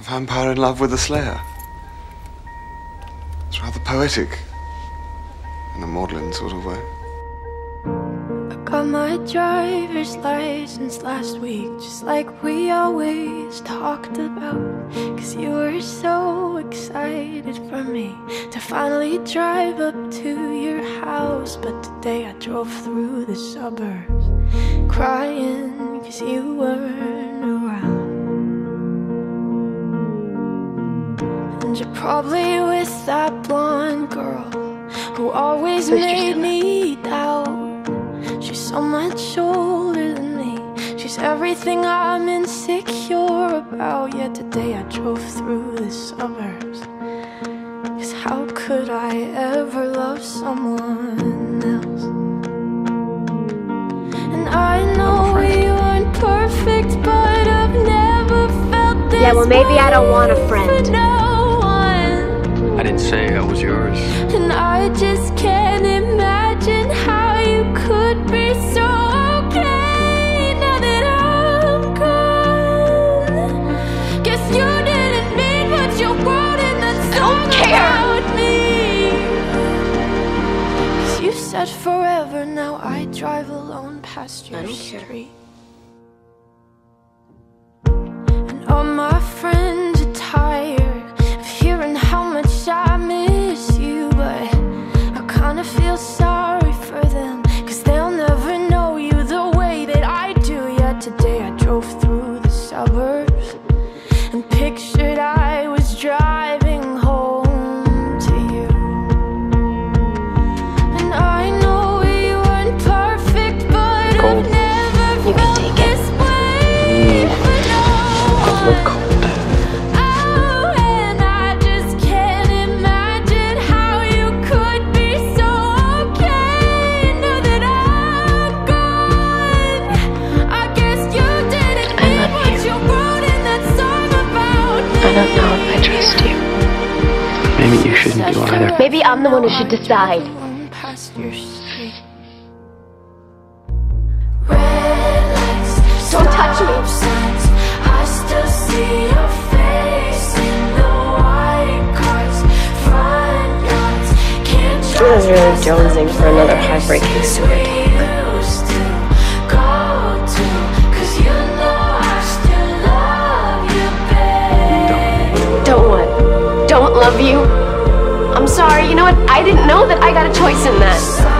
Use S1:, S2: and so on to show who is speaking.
S1: A vampire in love with a slayer. It's rather poetic. In a maudlin sort of way.
S2: I got my driver's license last week, just like we always talked about. Cause you were so excited for me to finally drive up to your house. But today I drove through the suburbs crying cause you weren't And you're probably with that blonde girl who always
S3: Mr.
S2: made me doubt. She's so much older than me. She's everything I'm insecure about. Yet today I drove through the suburbs. Cause how could I ever love someone else? And I know we weren't perfect, but I've never felt this
S3: Yeah, well, maybe I don't want a friend.
S2: For no one.
S4: I didn't say I was yours.
S2: And I just can't imagine how you could be so okay now that I'm gone. Guess you didn't mean what you wrote in that song about me. 'Cause you said forever, now I drive alone past your
S3: I don't care.
S2: And all my friends pictured I I
S3: don't know if I trust you.
S4: Maybe you shouldn't do either.
S3: Maybe I'm the one who should decide.
S2: Past your street. Red lights,
S3: Don't touch me.
S2: stop signs. I still see your face in the white cars. Can't
S3: Jordan's really
S2: trust
S3: jonesing for another
S2: the
S3: heartbreaking
S2: places love you?
S3: I'm sorry, you know what? I didn't know that I got a choice in that.